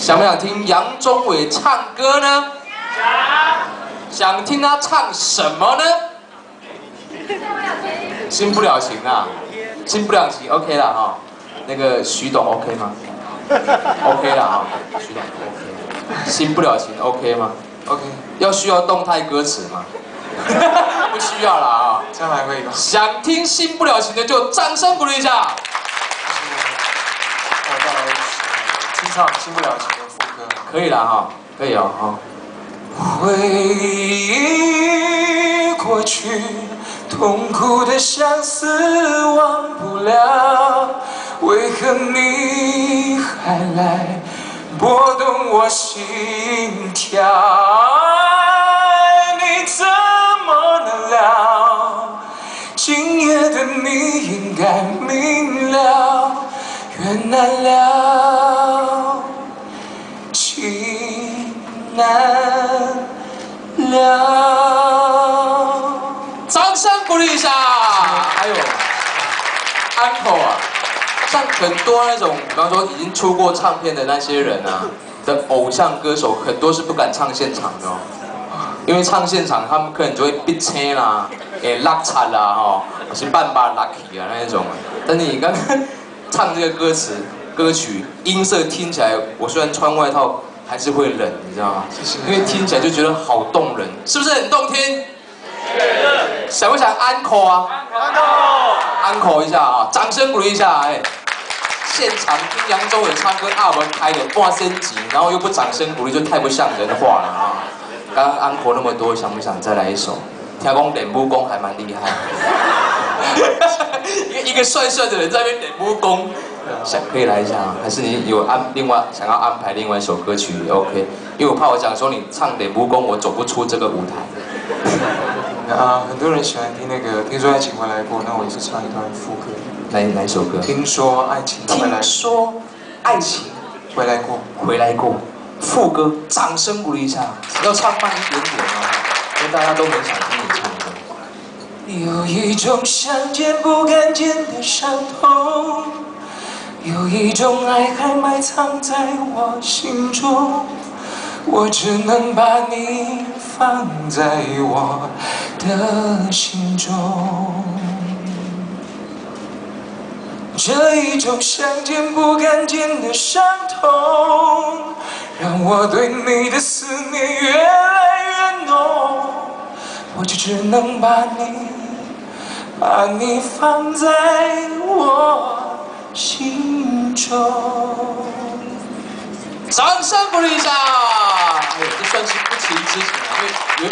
想不想听杨宗纬唱歌呢？想。想听他唱什么呢？新不了情啊，新不了情，OK 了哈。那个徐董 OK 吗？OK 了哈，徐董 OK。新不了情 OK 吗？OK。要需要动态歌词吗？不需要了啊，这样来会吧。想听新不了情的就掌声鼓励一下。我再来清唱新不了情的副歌。可以了哈，可以了哈。回忆过去，痛苦的相思忘不了，为何你还来拨动我心跳？你怎么能了？今夜的你应该明了，缘难了，难了。掌声鼓励一下。还有，uncle 啊，像很多那种，比方说已经出过唱片的那些人啊的偶像歌手，很多是不敢唱现场的哦，因为唱现场他们可能就会闭车啦，诶拉惨啦哈，或是半把 lucky 啊那一种。但是你刚刚唱这个歌词歌曲音色听起来，我虽然穿外套还是会冷，你知道吗？因为听起来就觉得好动人，是不是很动听？想不想 uncle 啊？uncle 一下啊，掌声鼓励一下，哎，现场听扬州人唱歌，阿文开的半升级，然后又不掌声鼓励，就太不像人话了啊！刚刚 uncle 那么多，想不想再来一首？听讲脸部功还蛮厉害，一个一个帅帅的人在那边脸部功，想可以来一下啊？还是你有安另外想要安排另外一首歌曲也 OK？因为我怕我讲说你唱点不公，我走不出这个舞台。啊，很多人喜欢听那个，听说爱情回来过，那我也是唱一段副歌。哪哪一首歌？听说爱情回来听说爱情回来过，回来过，副歌，掌声鼓励一下，要唱慢一点点哦，因为大家都很想听你唱歌。有一种想见不敢见的伤痛，有一种爱还埋藏在我心中，我只能把你放在我的心中。这一种想见不敢见的伤痛，让我对你的思念越来越浓。我就只能把你，把你放在我心中。掌声鼓励一下，哎，这算是不情之请啊，因为。